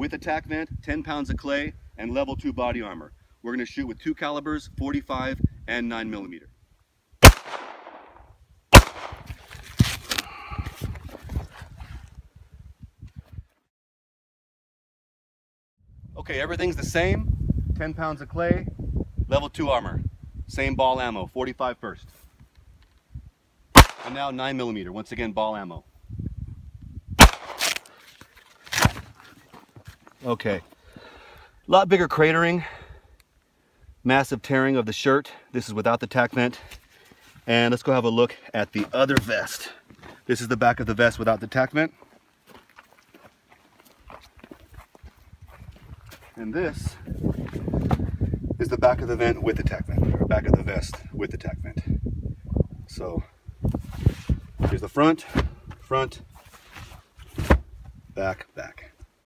with a TacVent, 10 pounds of clay, and level two body armor. We're gonna shoot with two calibers, 45 and nine millimeter. Okay, everything's the same. 10 pounds of clay, level two armor. Same ball ammo, 45 first. And now nine millimeter, once again, ball ammo. Okay, a lot bigger cratering, massive tearing of the shirt. This is without the TacVent. And let's go have a look at the other vest. This is the back of the vest without the TacVent. And this is the back of the vent with the TacVent, or back of the vest with the TacVent. So here's the front, front, back, back.